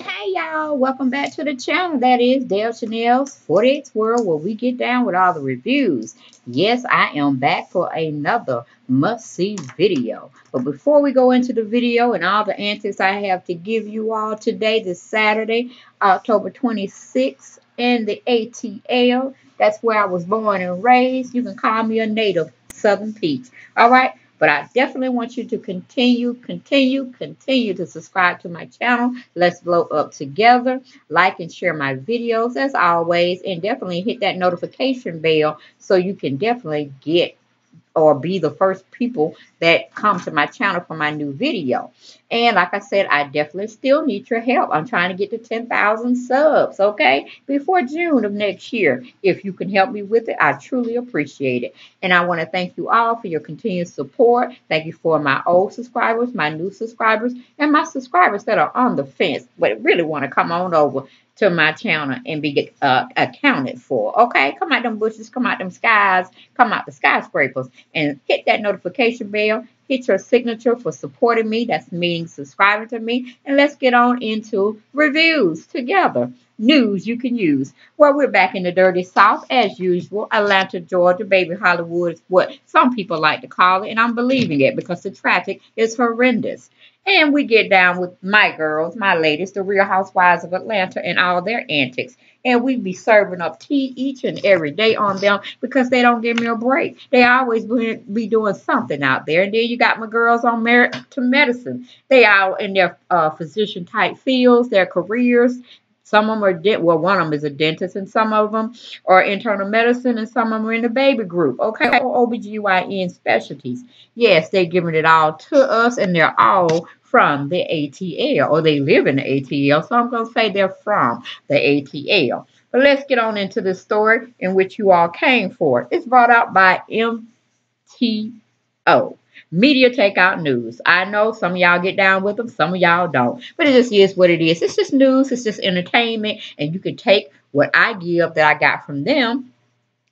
Hey y'all, welcome back to the channel. That is Deb Shanel's 48 World where we get down with all the reviews. Yes, I am back for another must-see video. But before we go into the video and all the antics I have to give you all today, this Saturday, October 26th, in the ATL. That's where I was born and raised. You can call me a native Southern Peach. All right? But I definitely want you to continue, continue, continue to subscribe to my channel. Let's blow up together. Like and share my videos as always. And definitely hit that notification bell so you can definitely get or be the first people that come to my channel for my new video. And like I said, I definitely still need your help. I'm trying to get to 10,000 subs, okay? Before June of next year. If you can help me with it, I truly appreciate it. And I want to thank you all for your continued support. Thank you for my old subscribers, my new subscribers, and my subscribers that are on the fence but really want to come on over to my channel and be uh, accounted for. Okay, come out them bushes, come out them skies, come out the skyscrapers, and hit that notification bell. Hit your signature for supporting me. That's meaning subscribing to me. And let's get on into reviews together. News you can use. Well, we're back in the dirty South as usual. Atlanta, Georgia, baby Hollywood is what some people like to call it. And I'm believing it because the traffic is horrendous. And we get down with my girls, my ladies, the Real Housewives of Atlanta, and all their antics. And we be serving up tea each and every day on them because they don't give me a break. They always be doing something out there. And then you got my girls on Married to Medicine. They are in their uh, physician type fields, their careers. Some of them are, de- well, one of them is a dentist, and some of them are internal medicine, and some of them are in the baby group, okay, or OBGYN specialties. Yes, they're giving it all to us, and they're all from the ATL, or they live in the ATL, so I'm going to say they're from the ATL. But let's get on into the story in which you all came for. It's brought out by MTO. Media Takeout News. I know some of y'all get down with them, some of y'all don't. But it just is what it is. It's just news, it's just entertainment, and you can take what I give that I got from them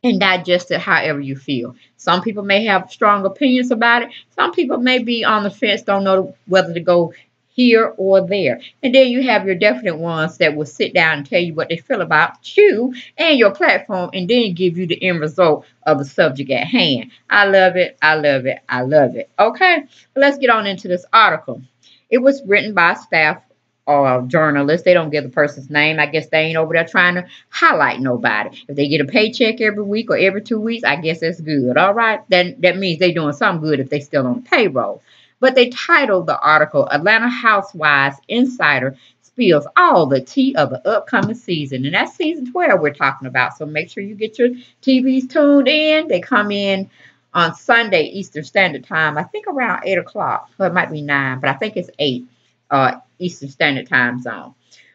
and digest it however you feel. Some people may have strong opinions about it. Some people may be on the fence, don't know whether to go here or there. And then you have your definite ones that will sit down and tell you what they feel about you and your platform and then give you the end result of the subject at hand. I love it. I love it. I love it. Okay, let's get on into this article. It was written by staff or journalists. They don't give the person's name. I guess they ain't over there trying to highlight nobody. If they get a paycheck every week or every two weeks, I guess that's good. All right. Then that means they're doing something good if they still on payroll. But they titled the article Atlanta Housewives Insider spills all the tea of the upcoming season. And that's season 12 we're talking about. So make sure you get your TVs tuned in. They come in on Sunday, Eastern Standard Time. I think around 8 o'clock. Well, it might be 9, but I think it's 8 uh, Eastern Standard Time zone.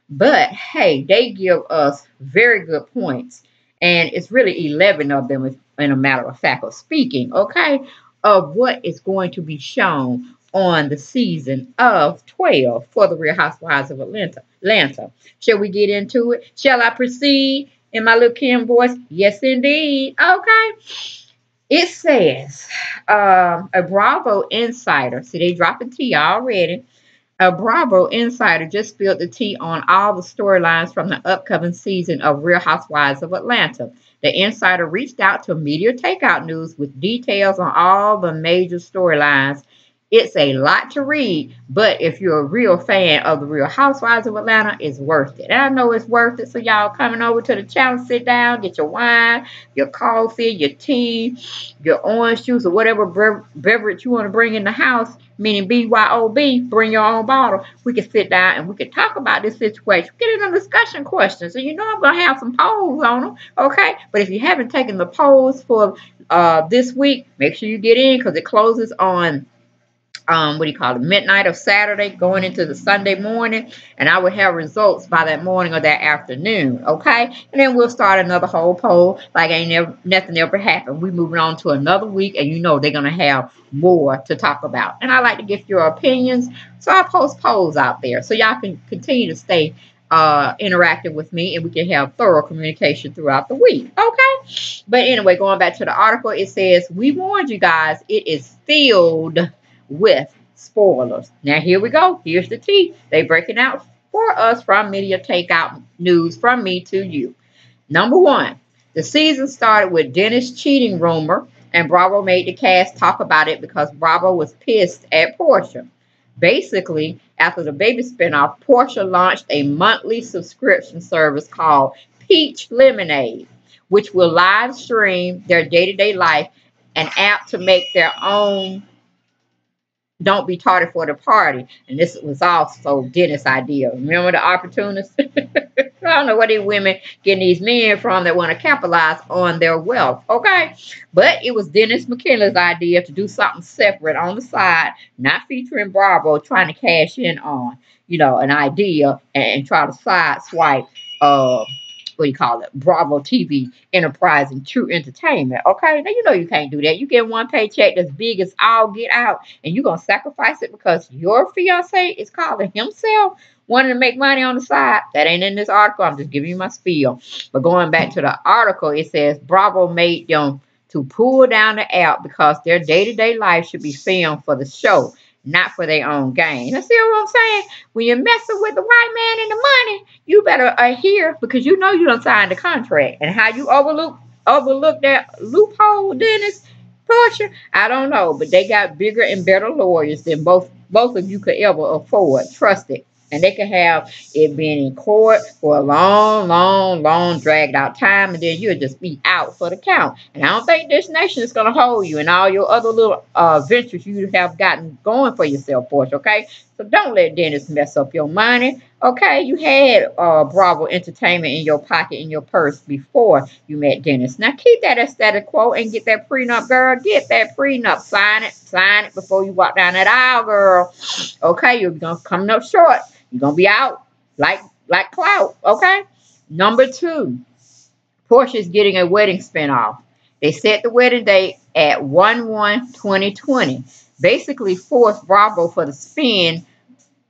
But hey, they give us very good points. And it's really 11 of them, in a matter of fact of speaking, okay? Of what is going to be shown on the season of 12 for the Real Housewives of Atlanta. Atlanta. Shall we get into it? Shall I proceed in my little Kim voice? Yes, indeed. Okay. It says um, a Bravo insider. See, they dropping tea already. A Bravo insider just spilled the tea on all the storylines from the upcoming season of Real Housewives of Atlanta. The insider reached out to Media Takeout News with details on all the major storylines. It's a lot to read, but if you're a real fan of the Real Housewives of Atlanta, it's worth it. And I know it's worth it. So y'all coming over to the channel, sit down, get your wine, your coffee, your tea, your orange juice, or whatever beverage you want to bring in the house meaning BYOB, bring your own bottle. We can sit down and we can talk about this situation. Get in a discussion question. So you know I'm going to have some polls on them, okay? But if you haven't taken the polls for uh, this week, make sure you get in because it closes on um, what do you call it, midnight of Saturday going into the Sunday morning. And I would have results by that morning or that afternoon, okay? And then we'll start another whole poll like ain't never, nothing ever happened. we moving on to another week, and you know they're going to have more to talk about. And I like to get your opinions, so I post polls out there so y'all can continue to stay uh, interactive with me and we can have thorough communication throughout the week. Okay. But anyway, going back to the article, it says, We warned you guys, it is filled with spoilers. Now, here we go. Here's the tea. They breaking out for us from Media Takeout News from me to you. Number one, the season started with Dennis cheating rumor, and Bravo made the cast talk about it because Bravo was pissed at Porsha. Basically, after the baby spinoff, Porsha launched a monthly subscription service called Peach Lemonade, which will live stream their day to day life, an app to make their own don't be tardy for the party. And this was also Dennis' idea. Remember the opportunists? I don't know where these women getting these men from that want to capitalize on their wealth. Okay. But it was Dennis McKinley's idea to do something separate on the side, not featuring Bravo, trying to cash in on, you know, an idea and, and try to side swipe uh what do you call it, Bravo TV Enterprise and True Entertainment. Okay, now you know you can't do that. You get one paycheck that's big as all get out, and you're gonna sacrifice it because your fiance is calling himself wanting to make money on the side. That ain't in this article. I'm just giving you my spiel. But going back to the article, it says Bravo made them to pull down the app because their day-to-day -day life should be filmed for the show not for their own gain. You see what I'm saying? When you're messing with the white man and the money, you better adhere because you know you don't sign the contract. And how you overlook overlook that loophole, Dennis, Porsha, I don't know. But they got bigger and better lawyers than both both of you could ever afford. Trust it. And they could have it being in court for a long, long, long dragged out time, and then you'll just be out for the count. And I don't think this nation is going to hold you and all your other little uh, ventures you have gotten going for yourself, Porsha, okay? So don't let Dennis mess up your money, okay? You had uh, Bravo Entertainment in your pocket, in your purse before you met Dennis. Now keep that as status quo and get that prenup, girl. Get that prenup. Sign it. Sign it before you walk down that aisle, girl. Okay? You're going to come up short. You're gonna be out like like clout, okay? Number two, Porsha is getting a wedding spinoff. They set the wedding date at 1-1-2020. Basically forced Bravo for the spin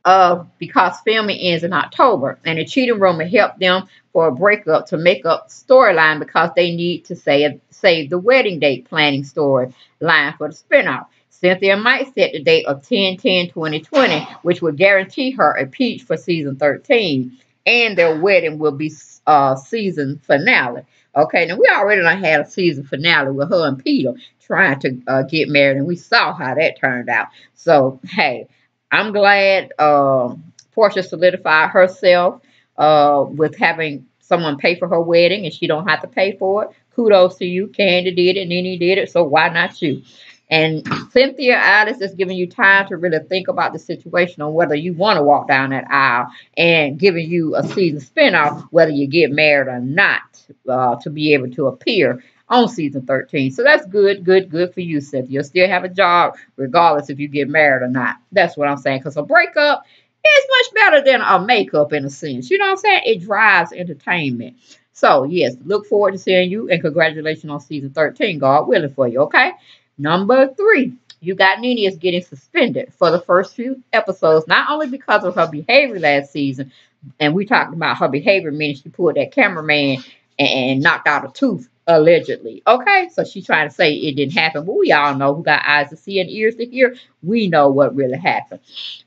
of because filming ends in October. And the cheating rumor helped them for a breakup to make up storyline because they need to save, save the wedding date planning storyline for the spinoff. Cynthia might set the date of 10-10-2020, which would guarantee her a peach for season 13. And their wedding will be uh, season finale. Okay, now we already had a season finale with her and Peter trying to uh, get married, and we saw how that turned out. So, hey, I'm glad uh, Porsha solidified herself uh, with having someone pay for her wedding, and she don't have to pay for it. Kudos to you. Kandi did it, Nene did it, so why not you? And Cynthia Alice is giving you time to really think about the situation on whether you want to walk down that aisle and giving you a season spinoff, whether you get married or not, uh, to be able to appear on season 13. So that's good, good, good for you, Cynthia. You'll still have a job regardless if you get married or not. That's what I'm saying. Because a breakup is much better than a makeup in a sense. You know what I'm saying? It drives entertainment. So, yes, look forward to seeing you and congratulations on season 13. God willing for you, okay? Number three, you got Nene is getting suspended for the first few episodes, not only because of her behavior last season, and we talked about her behavior, meaning she pulled that cameraman and knocked out a tooth, allegedly. Okay, so she's trying to say it didn't happen, but we all know who got eyes to see and ears to hear. We know what really happened.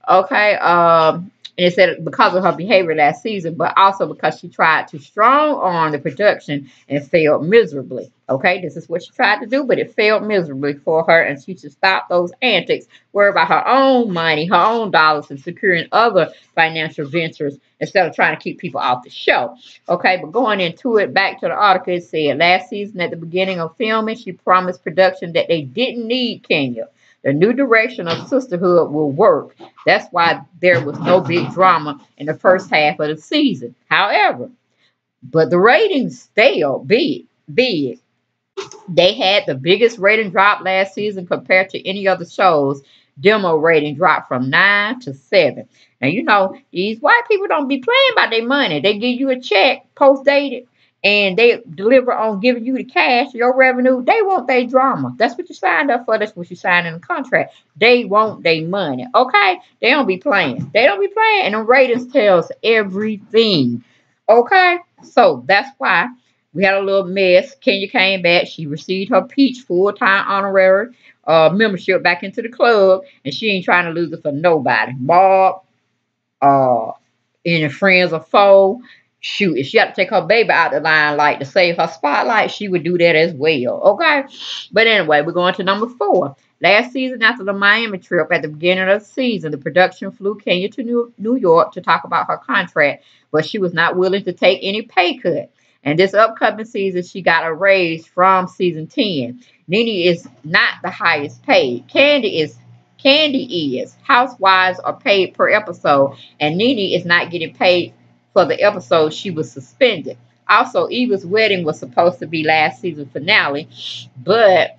Okay, um, and it said because of her behavior last season, but also because she tried to strong arm the production and failed miserably. Okay, this is what she tried to do, but it failed miserably for her, and she should stop those antics, worry about her own money, her own dollars, and securing other financial ventures instead of trying to keep people off the show. Okay, but going into it, back to the article, it said last season at the beginning of filming, she promised production that they didn't need Kenya. The new direction of sisterhood will work. That's why there was no big drama in the first half of the season. However, but the ratings still big, big. They had the biggest rating drop last season compared to any other shows. Demo rating dropped from 9 to 7. Now, you know, these white people don't be playing by their money. They give you a check post-dated and they deliver on giving you the cash, your revenue, they want their drama. That's what you signed up for. That's what you signed in the contract. They want their money. Okay? They don't be playing. They don't be playing. And the ratings tells everything. Okay? So that's why we had a little mess. Kenya came back. She received her Peach full-time honorary uh, membership back into the club. And she ain't trying to lose it for nobody. Bob, uh, any Friends or Foe, shoot, if she had to take her baby out the limelight to save her spotlight, she would do that as well. Okay. But anyway, we're going to number four. Last season, after the Miami trip at the beginning of the season, the production flew Kenya to New, New York to talk about her contract, but she was not willing to take any pay cut. And this upcoming season, she got a raise from season 10. Nene is not the highest paid. Kandi is Kandi is. Housewives are paid per episode, and Nene is not getting paid for the episode she was suspended. Also, Eva's wedding was supposed to be last season finale, but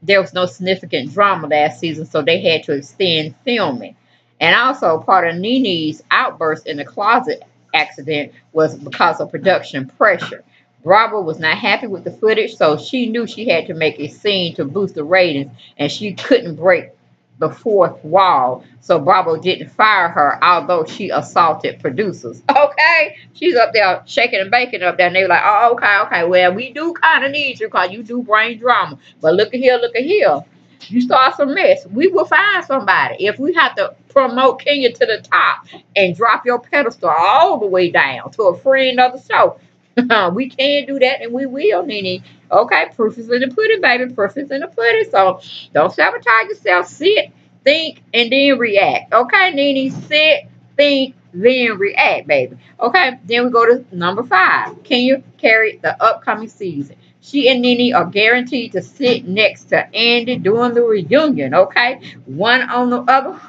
there was no significant drama last season, so they had to extend filming. And also, part of Nene's outburst in the closet accident was because of production pressure. Bravo was not happy with the footage, so she knew she had to make a scene to boost the ratings, and she couldn't break the fourth wall. So Bravo didn't fire her, although she assaulted producers. Okay? She's up there shaking and baking up there, and they were like, oh, okay, okay, well, we do kind of need you because you do brain drama. But look at here, look at here. You start some mess. We will find somebody. If we have to promote Kenya to the top and drop your pedestal all the way down to a friend of the show, we can't do that and we will, Nene. Okay, proof is in the pudding, baby. Proof is in the pudding. So don't sabotage yourself. Sit, think, and then react. Okay, Nene, sit, think, then react, baby. Okay, then we go to number five. Kenya carry the upcoming season? She and Nene are guaranteed to sit next to Andy during the reunion, okay? One on the other.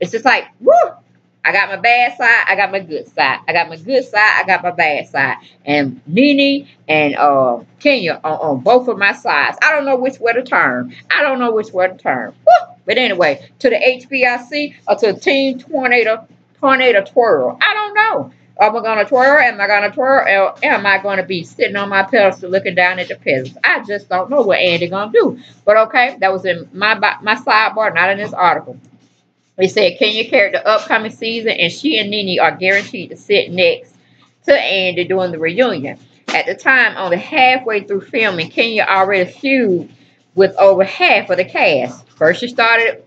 It's just like, woo, I got my bad side, I got my good side. I got my good side, I got my bad side. And Nene and uh, Kenya on, on both of my sides. I don't know which way to turn. I don't know which way to turn. Woo! But anyway, to the HBIC or to Team Tornado, Tornado Twirl. I don't know. Am I going to twirl? Am I going to twirl? Or am I going to be sitting on my pedestal looking down at the peasants? I just don't know what Andy going to do. But okay, that was in my my sidebar, not in this article. They said Kenya carried the upcoming season, and she and Nene are guaranteed to sit next to Andy during the reunion. At the time, only halfway through filming, Kenya already feud with over half of the cast. First, she started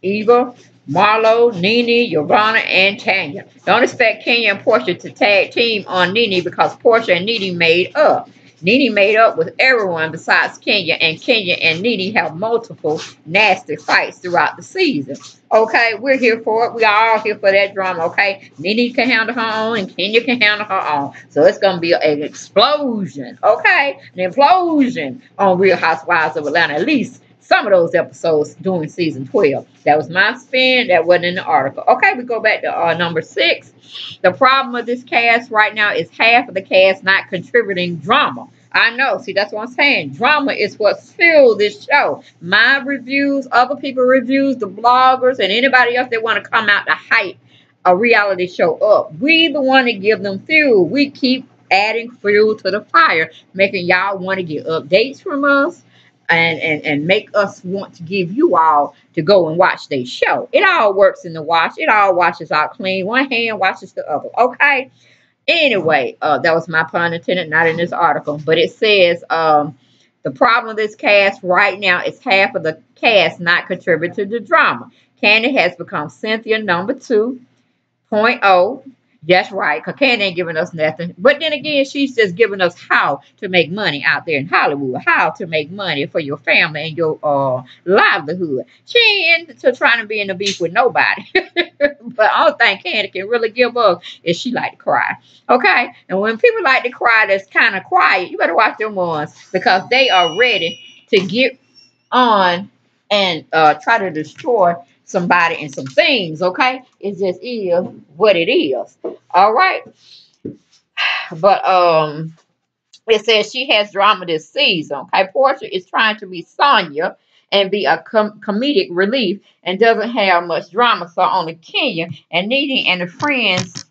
Eva, Marlo, Nene, Giovanna, and Tanya. Don't expect Kenya and Porsha to tag team on Nene because Porsha and Nene made up. Nene made up with everyone besides Kenya, and Kenya and Nene have multiple nasty fights throughout the season. Okay, we're here for it. We are all here for that drama, okay? Nene can handle her own, and Kenya can handle her own. So it's going to be an explosion, okay? An explosion on Real Housewives of Atlanta. At least some of those episodes during season 12. That was my spin. That wasn't in the article. Okay, we go back to uh, number six. The problem of this cast right now is half of the cast not contributing drama. I know. See, that's what I'm saying. Drama is what fuels this show. My reviews, other people reviews, the bloggers, and anybody else that want to come out to hype a reality show up. We the one to give them fuel. We keep adding fuel to the fire, making y'all want to get updates from us and, and, and make us want to give you all to go and watch their show. It all works in the wash. It all washes out clean. One hand washes the other. Okay. Anyway, uh, that was my pun intended, not in this article. But it says um, the problem with this cast right now is half of the cast not contribute to the drama. Kandi has become Cynthia number 2.0 that's right, Kandi ain't giving us nothing. But then again, she's just giving us how to make money out there in Hollywood, how to make money for your family and your uh, livelihood. She ain't into trying to be in the beef with nobody. but only thing Kandi can really give us is she like to cry. Okay? And when people like to cry that's kind of quiet, you better watch them ones because they are ready to get on and uh, try to destroy somebody and some things, okay? It just is what it is. All right. But um it says she has drama this season. Okay, Porsha is trying to be Sonya and be a com comedic relief and doesn't have much drama, so only Kenya and Nene and the friends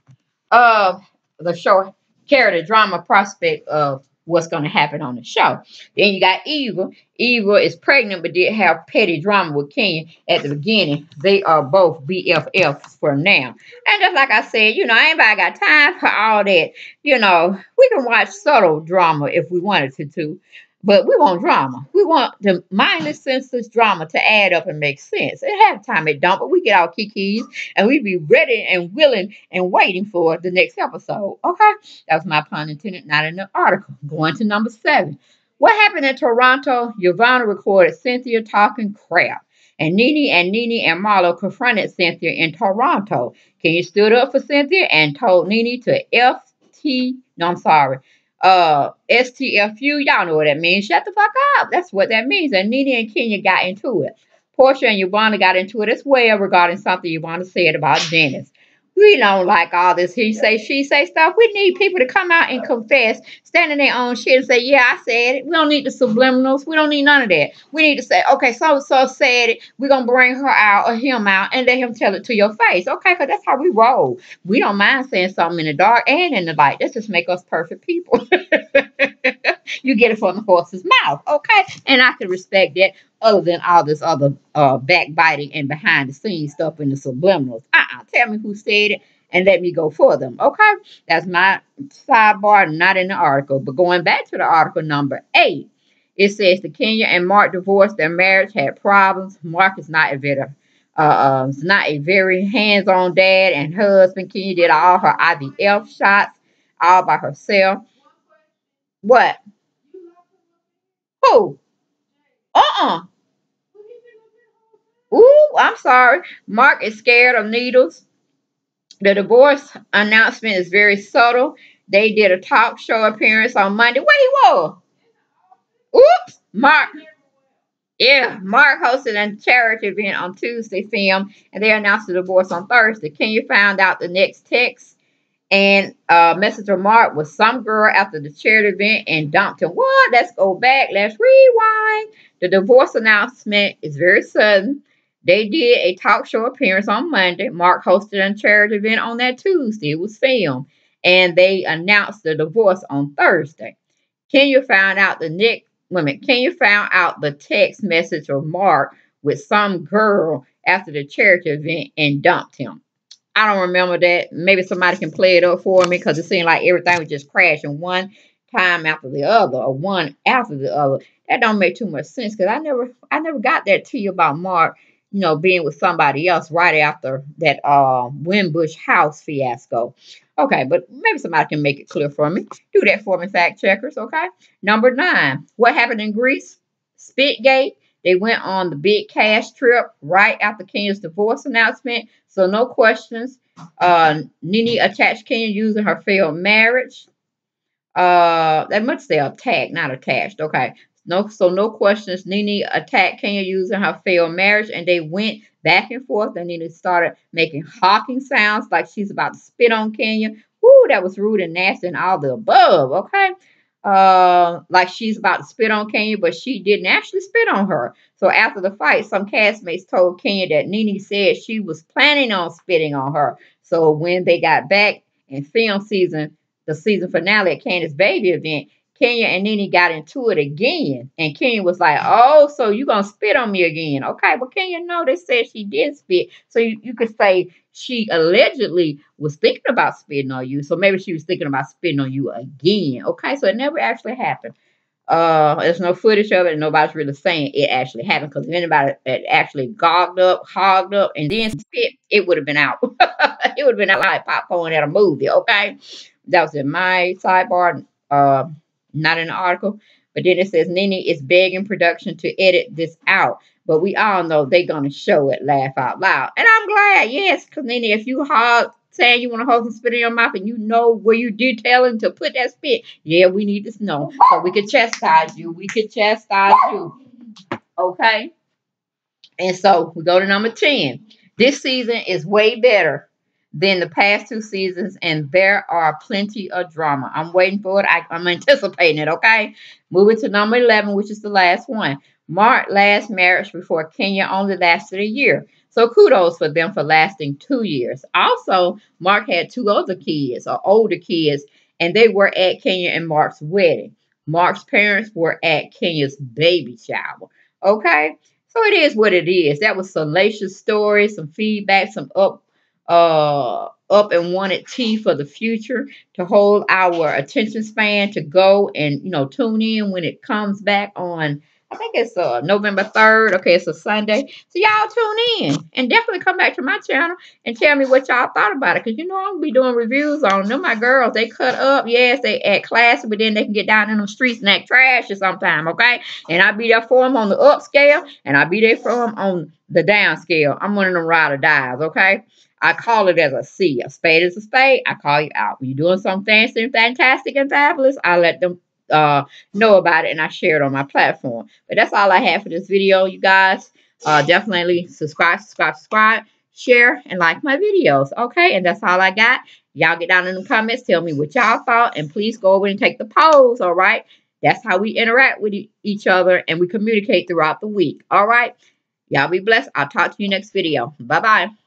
of the show carry the drama prospect of what's going to happen on the show. Then you got Eva. Eva is pregnant but did have petty drama with Kenya at the beginning. They are both BFFs for now. And just like I said, you know, anybody got time for all that. You know, we can watch subtle drama if we wanted to. to. But we want drama. We want the mindless, senseless drama to add up and make sense. At half time it don't, but we get our kikis and we be ready and willing and waiting for the next episode. Okay? That was my pun intended, not in the article. Going to number seven. What happened in Toronto? Yvonne recorded Cynthia talking crap. And Nene and Nene and Marlo confronted Cynthia in Toronto. Kenya stood up for Cynthia and told Nene to FT, no, I'm sorry, uh, STFU. Y'all know what that means. Shut the fuck up. That's what that means. And Nene and Kenya got into it. Porsha and Yvonne got into it as well regarding something Yvonne said about Dennis. We don't like all this he say, she say stuff. We need people to come out and confess, stand in their own shit and say, yeah, I said it. We don't need the subliminals. We don't need none of that. We need to say, okay, so-so said it. We're going to bring her out or him out and let him tell it to your face. Okay, because that's how we roll. We don't mind saying something in the dark and in the light. That just make us perfect people. you get it from the horse's mouth. Okay, and I can respect that other than all this other uh, backbiting and behind the scenes stuff in the subliminals. Uh-uh. Tell me who said it and let me go for them. Okay? That's my sidebar, not in the article. But going back to the article number eight, it says the Kenya and Marc divorced. Their marriage had problems. Marc is not a very, uh, is not a very hands-on dad and husband. Kenya did all her IVF shots all by herself. What? Who? Uh-uh. Ooh, I'm sorry. Marc is scared of needles. The divorce announcement is very subtle. They did a talk show appearance on Monday. He was? Oops. Marc. Yeah, Marc hosted a charity event on Tuesday film, and they announced the divorce on Thursday. Kenya find out the next text and uh, message from Marc was some girl after the charity event and dumped him. What? Let's go back. Let's rewind. The divorce announcement is very sudden. They did a talk show appearance on Monday. Marc hosted a charity event on that Tuesday. It was filmed. And they announced the divorce on Thursday. Kenya found out the next women. Kenya found out the text message of Marc with some girl after the charity event and dumped him. I don't remember that. Maybe somebody can play it up for me because it seemed like everything was just crashing one time after the other or one after the other. That don't make too much sense because I never I never got that to you about Marc you know, being with somebody else right after that uh, Wimbush house fiasco. Okay, but maybe somebody can make it clear for me. Do that for me, fact checkers, okay? Number nine, what happened in Greece? Spitgate. They went on the big cash trip right after Kenya's divorce announcement. So no questions. Uh, Nene attached Kenya using her failed marriage. Uh, that must say attacked, not attached. Okay. No, so no questions. Nene attacked Kenya using her failed marriage, and they went back and forth. And Nene started making hawking sounds like she's about to spit on Kenya. Whoo, that was rude and nasty and all the above. Okay, uh, like she's about to spit on Kenya, but she didn't actually spit on her. So after the fight, some castmates told Kenya that Nene said she was planning on spitting on her. So when they got back in film season, the season finale at Kandi's Baby event, Kenya and Nene got into it again. And Kenya was like, oh, so you to spit on me again. Okay, but Kenya, no, they said she did spit. So you, you could say she allegedly was thinking about spitting on you. So maybe she was thinking about spitting on you again. Okay, so it never actually happened. Uh, there's no footage of it, nobody's really saying it actually happened. Because if anybody had actually gogged up, hogged up, and then spit, it would have been out. it would have been out like popcorn at a movie. Okay, that was in my sidebar. Uh, not in the article. But then it says Nene is begging production to edit this out. But we all know they're going to show it, laugh out loud. And I'm glad, yes, because Nene, if you hog saying you want to hold some spit in your mouth and you know where you did tell him to put that spit, yeah, we need to know. So we can chastise you. We can chastise you. Okay? And so we go to number 10. This season is way better than the past two seasons, and there are plenty of drama. I'm waiting for it. I, am anticipating it, okay? Moving to number 11, which is the last one. Marc last marriage before Kenya only lasted a year. So kudos for them for lasting two years. Also, Marc had two other kids, or older kids, and they were at Kenya and Marc's wedding. Marc's parents were at Kenya's baby shower. Okay? So it is what it is. That was salacious story, some feedback, some up uh up and wanted tea for the future to hold our attention span to go and, you know, tune in when it comes back on I think it's uh, November 3rd. Okay, it's a Sunday. So y'all tune in and definitely come back to my channel and tell me what y'all thought about it. Because you know I'm be doing reviews on them. My girls, they cut up. Yes, they act classy, but then they can get down in the streets and act trashy sometime, okay? And I'll be there for them on the upscale and I'll be there for them on the downscale. I'm one of them ride or dies, okay? I call it as a C. A spade is a spade. I call you out. When you're doing something fancy and fantastic and fabulous, I let them uh, know about it and I share it on my platform. But that's all I have for this video, you guys. Uh, definitely subscribe, subscribe, subscribe, share, and like my videos. Okay, and that's all I got. Y'all get down in the comments, tell me what y'all thought, and please go over and take the polls, all right? That's how we interact with each other and we communicate throughout the week, all right? Y'all be blessed. I'll talk to you next video. Bye-bye.